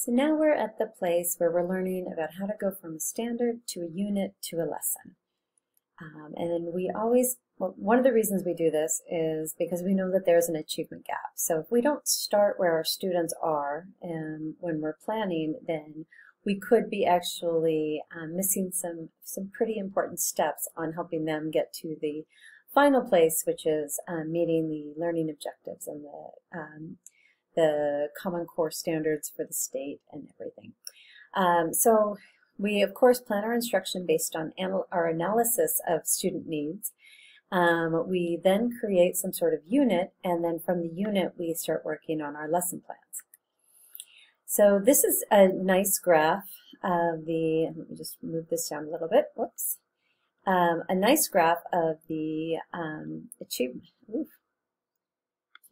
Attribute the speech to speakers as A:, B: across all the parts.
A: So now we're at the place where we're learning about how to go from a standard to a unit to a lesson. Um, and then we always, well, one of the reasons we do this is because we know that there's an achievement gap. So if we don't start where our students are and when we're planning, then we could be actually um, missing some, some pretty important steps on helping them get to the final place, which is um, meeting the learning objectives and the um, the Common Core standards for the state and everything. Um, so we, of course, plan our instruction based on anal our analysis of student needs. Um, we then create some sort of unit, and then from the unit, we start working on our lesson plans. So this is a nice graph of the, let me just move this down a little bit, whoops. Um, a nice graph of the um, achievement, oof,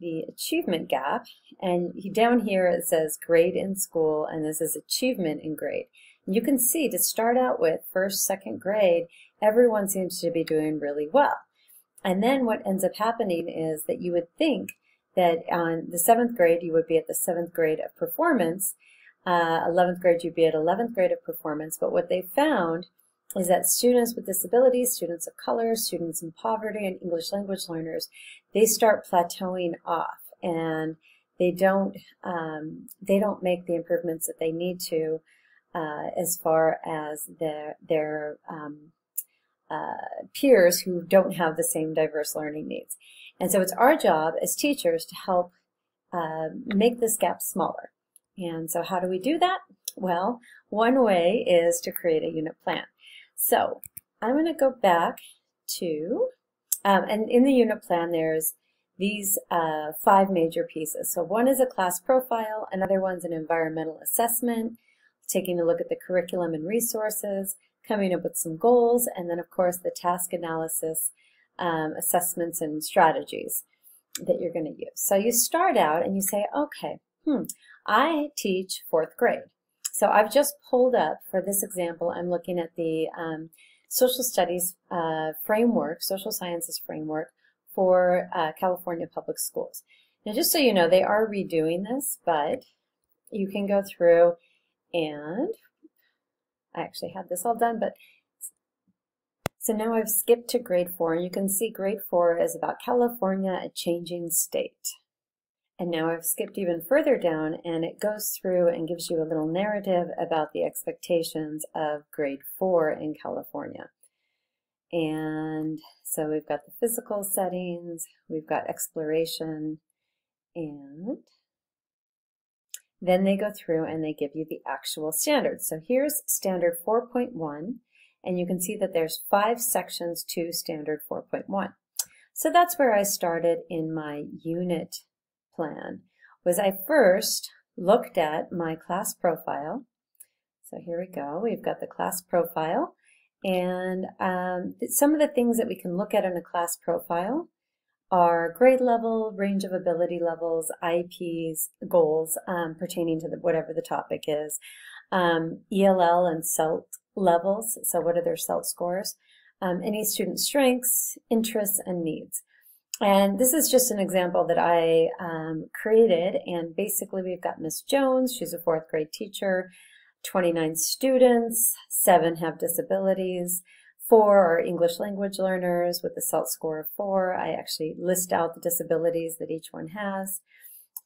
A: the achievement gap. And down here it says grade in school, and this is achievement in grade. You can see to start out with first, second grade, everyone seems to be doing really well. And then what ends up happening is that you would think that on the seventh grade, you would be at the seventh grade of performance. Uh, 11th grade, you'd be at 11th grade of performance. But what they found is that students with disabilities, students of color, students in poverty, and English language learners, they start plateauing off and they don't um, they don't make the improvements that they need to uh, as far as their their um, uh, peers who don't have the same diverse learning needs. And so it's our job as teachers to help uh, make this gap smaller. And so how do we do that? Well, one way is to create a unit plan. So I'm going to go back to, um, and in the unit plan there's these uh, five major pieces. So one is a class profile, another one's an environmental assessment, taking a look at the curriculum and resources, coming up with some goals, and then of course the task analysis, um, assessments and strategies that you're going to use. So you start out and you say, okay, hmm, I teach fourth grade. So I've just pulled up, for this example, I'm looking at the um, social studies uh, framework, social sciences framework for uh, California public schools. Now just so you know, they are redoing this, but you can go through and I actually had this all done, but so now I've skipped to grade four, and you can see grade four is about California, a changing state. And now I've skipped even further down and it goes through and gives you a little narrative about the expectations of grade four in California. And so we've got the physical settings, we've got exploration, and then they go through and they give you the actual standards. So here's standard 4.1, and you can see that there's five sections to standard 4.1. So that's where I started in my unit plan was I first looked at my class profile. So here we go. We've got the class profile. And um, some of the things that we can look at in a class profile are grade level, range of ability levels, IEPs, goals um, pertaining to the, whatever the topic is, um, ELL and CELDT levels, so what are their CELDT scores, um, any student strengths, interests, and needs. And this is just an example that I um, created. And basically we've got Miss Jones, she's a fourth grade teacher, 29 students, seven have disabilities, four are English language learners with a CELDT score of four. I actually list out the disabilities that each one has.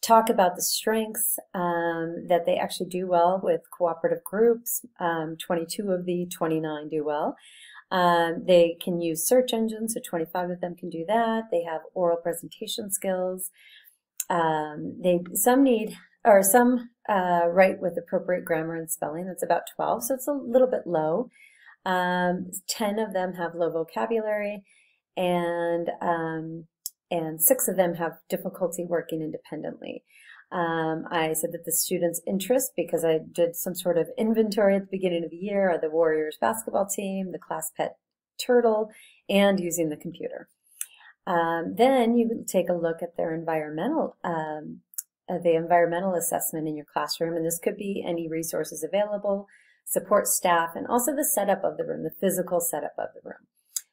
A: Talk about the strengths um, that they actually do well with cooperative groups. Um, 22 of the 29 do well. Um, they can use search engines, so 25 of them can do that. They have oral presentation skills. Um, they some need or some uh, write with appropriate grammar and spelling. That's about 12, so it's a little bit low. Um, 10 of them have low vocabulary, and um, and six of them have difficulty working independently. Um, I said that the students' interest, because I did some sort of inventory at the beginning of the year, are the Warriors basketball team, the class pet turtle, and using the computer. Um, then you take a look at their environmental, um, uh, the environmental assessment in your classroom, and this could be any resources available, support staff, and also the setup of the room, the physical setup of the room.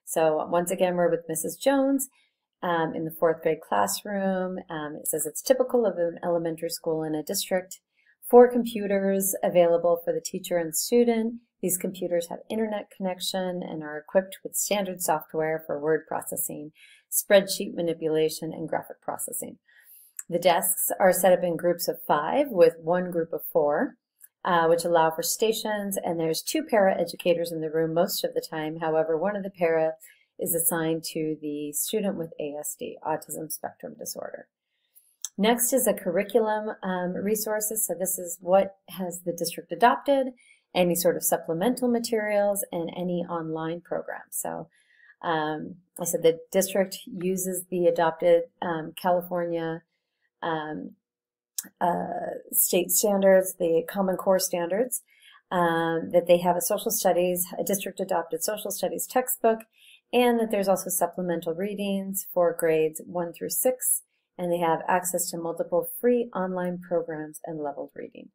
A: So once again, we're with Mrs. Jones um, in the fourth grade classroom. Um, it says it's typical of an elementary school in a district four computers available for the teacher and student. These computers have internet connection and are equipped with standard software for word processing, spreadsheet manipulation, and graphic processing. The desks are set up in groups of five with one group of four, uh, which allow for stations, and there's two para educators in the room most of the time. However, one of the para is assigned to the student with ASD, Autism Spectrum Disorder. Next is a curriculum um, resources. So this is what has the district adopted, any sort of supplemental materials, and any online programs. So um, I said the district uses the adopted um, California um, uh, state standards, the Common Core standards, um, that they have a social studies, a district adopted social studies textbook, and that there's also supplemental readings for grades one through six and they have access to multiple free online programs and leveled reading.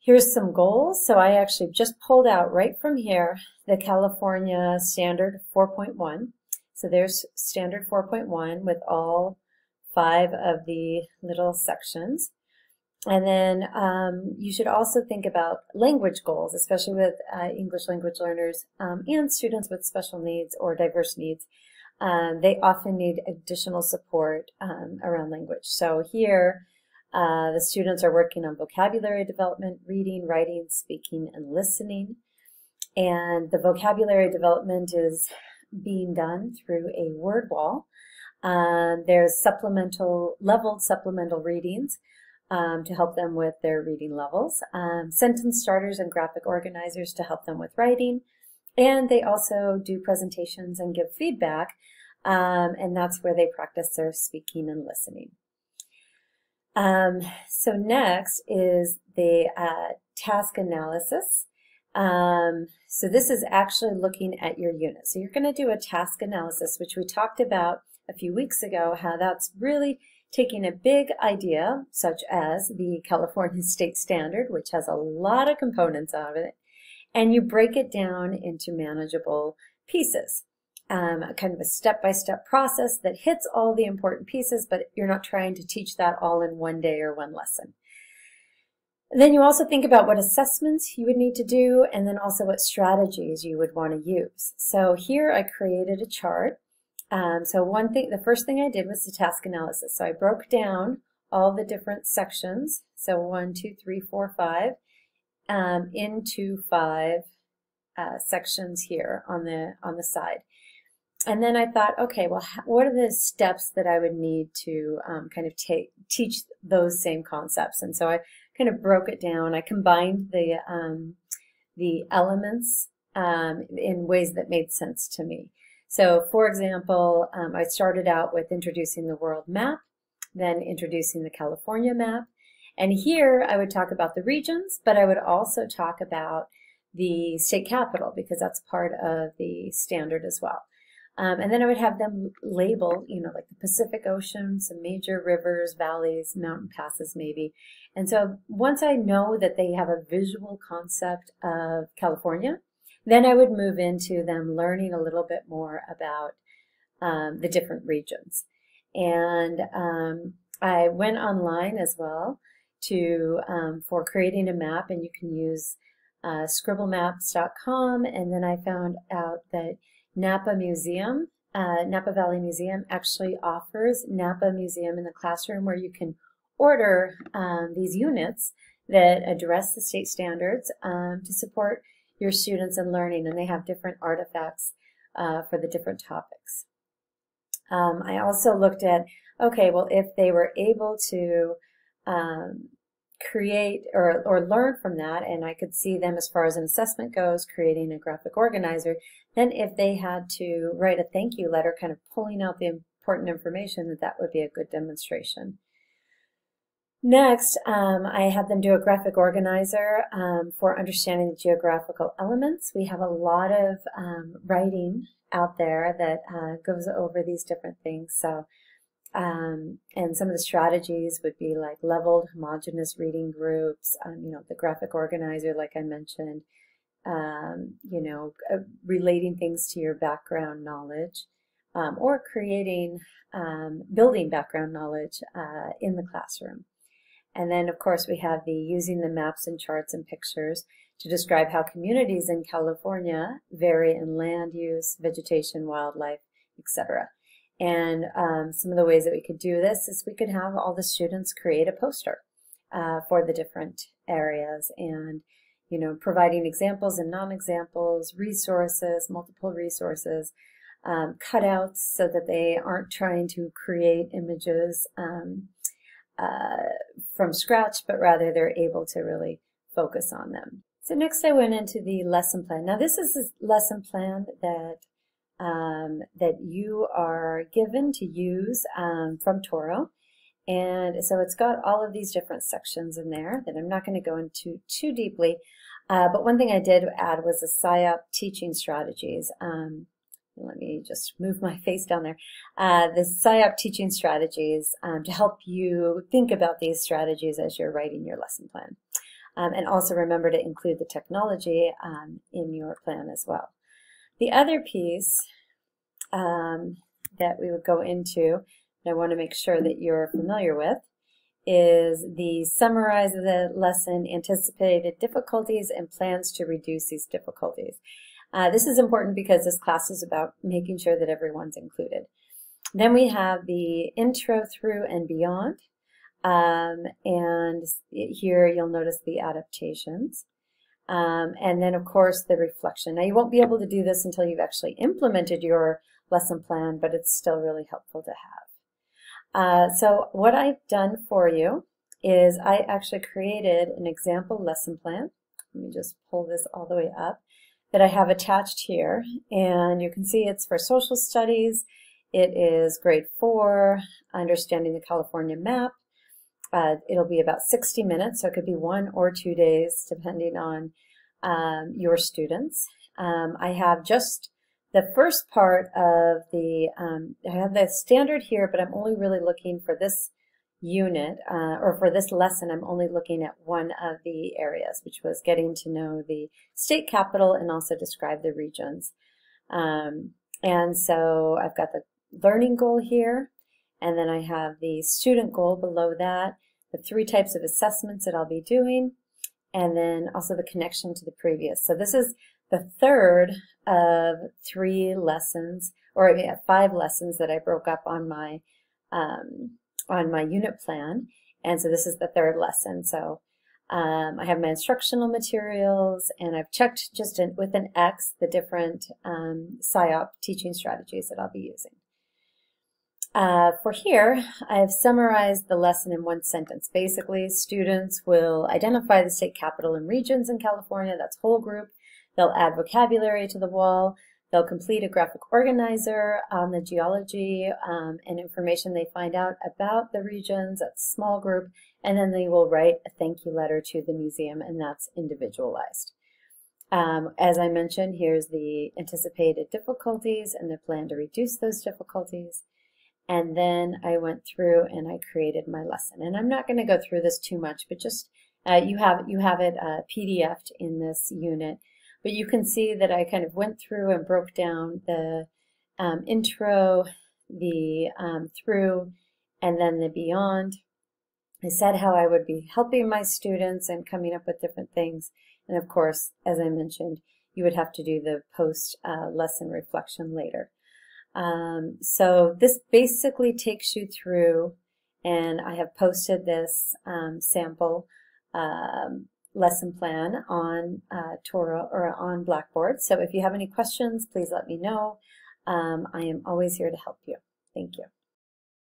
A: Here's some goals. So I actually just pulled out right from here the California Standard 4.1. So there's Standard 4.1 with all five of the little sections. And then um, you should also think about language goals, especially with uh, English language learners um, and students with special needs or diverse needs um, they often need additional support um, around language. So here, uh, the students are working on vocabulary development, reading, writing, speaking, and listening. And the vocabulary development is being done through a word wall. Um, there's supplemental, leveled supplemental readings um, to help them with their reading levels, um, sentence starters and graphic organizers to help them with writing, and they also do presentations and give feedback, um, and that's where they practice their speaking and listening. Um, so next is the uh, task analysis. Um, so this is actually looking at your unit. So you're going to do a task analysis, which we talked about a few weeks ago, how that's really taking a big idea, such as the California State Standard, which has a lot of components of it, and you break it down into manageable pieces. Um, kind of a step-by-step -step process that hits all the important pieces, but you're not trying to teach that all in one day or one lesson. And then you also think about what assessments you would need to do, and then also what strategies you would want to use. So here I created a chart. Um, so one thing, the first thing I did was the task analysis. So I broke down all the different sections, so one, two, three, four, five, um, into five uh, sections here on the on the side. And then I thought, okay, well, what are the steps that I would need to um, kind of take teach those same concepts? And so I kind of broke it down. I combined the um, the elements um, in ways that made sense to me. So, for example, um, I started out with introducing the world map, then introducing the California map, and here I would talk about the regions, but I would also talk about the state capital because that's part of the standard as well. Um, and then I would have them label, you know, like the Pacific Ocean, some major rivers, valleys, mountain passes maybe. And so once I know that they have a visual concept of California, then I would move into them learning a little bit more about um, the different regions. And um, I went online as well to um, for creating a map, and you can use uh, scribblemaps.com. And then I found out that Napa Museum, uh, Napa Valley Museum, actually offers Napa Museum in the classroom where you can order um, these units that address the state standards um, to support your students in learning, and they have different artifacts uh, for the different topics. Um, I also looked at, okay, well, if they were able to um, create or, or learn from that, and I could see them as far as an assessment goes, creating a graphic organizer, then if they had to write a thank you letter, kind of pulling out the important information, that that would be a good demonstration. Next, um, I had them do a graphic organizer um, for understanding the geographical elements. We have a lot of um, writing out there that uh, goes over these different things. So um, and some of the strategies would be like leveled homogeneous reading groups, um, you know, the graphic organizer, like I mentioned, um, you know, uh, relating things to your background knowledge, um, or creating, um, building background knowledge uh, in the classroom. And then, of course, we have the using the maps and charts and pictures to describe how communities in California vary in land use, vegetation, wildlife, etc. And um, some of the ways that we could do this is we could have all the students create a poster uh, for the different areas and you know providing examples and non-examples, resources, multiple resources, um, cutouts so that they aren't trying to create images um, uh, from scratch, but rather they're able to really focus on them. So next I went into the lesson plan. Now this is the lesson plan that um, that you are given to use um, from Touro. And so it's got all of these different sections in there that I'm not going to go into too deeply. Uh, but one thing I did add was the SIOP teaching strategies. Um, let me just move my face down there. Uh, the SIOP teaching strategies um, to help you think about these strategies as you're writing your lesson plan. Um, and also remember to include the technology um, in your plan as well. The other piece um, that we would go into, and I want to make sure that you're familiar with, is the summarize of the lesson, anticipated difficulties, and plans to reduce these difficulties. Uh, this is important because this class is about making sure that everyone's included. Then we have the intro through and beyond. Um, and here you'll notice the adaptations. Um, and then, of course, the reflection. Now, you won't be able to do this until you've actually implemented your lesson plan, but it's still really helpful to have. Uh, so what I've done for you is I actually created an example lesson plan. Let me just pull this all the way up that I have attached here. And you can see it's for social studies. It is grade four, understanding the California map. Uh, it'll be about 60 minutes, so it could be one or two days, depending on um, your students. Um, I have just the first part of the, um, I have the standard here, but I'm only really looking for this unit, uh, or for this lesson, I'm only looking at one of the areas, which was getting to know the state capital and also describe the regions. Um, and so I've got the learning goal here, and then I have the student goal below that, the three types of assessments that I'll be doing, and then also the connection to the previous. So this is the third of three lessons, or five lessons that I broke up on my um, on my unit plan. And so this is the third lesson. So um, I have my instructional materials, and I've checked just in, with an X the different um, SIOP teaching strategies that I'll be using. Uh, for here, I've summarized the lesson in one sentence. Basically, students will identify the state capital and regions in California, that's whole group. They'll add vocabulary to the wall. They'll complete a graphic organizer on the geology um, and information they find out about the regions, that's small group, and then they will write a thank you letter to the museum, and that's individualized. Um, as I mentioned, here's the anticipated difficulties and the plan to reduce those difficulties. And then I went through and I created my lesson. And I'm not going to go through this too much, but just uh, you have you have it uh, PDFed in this unit. But you can see that I kind of went through and broke down the um, intro, the um, through, and then the beyond. I said how I would be helping my students and coming up with different things. And of course, as I mentioned, you would have to do the post uh, lesson reflection later. Um, so this basically takes you through, and I have posted this um, sample um, lesson plan on uh, Touro or on Blackboard. So if you have any questions, please let me know. Um, I am always here to help you. Thank you.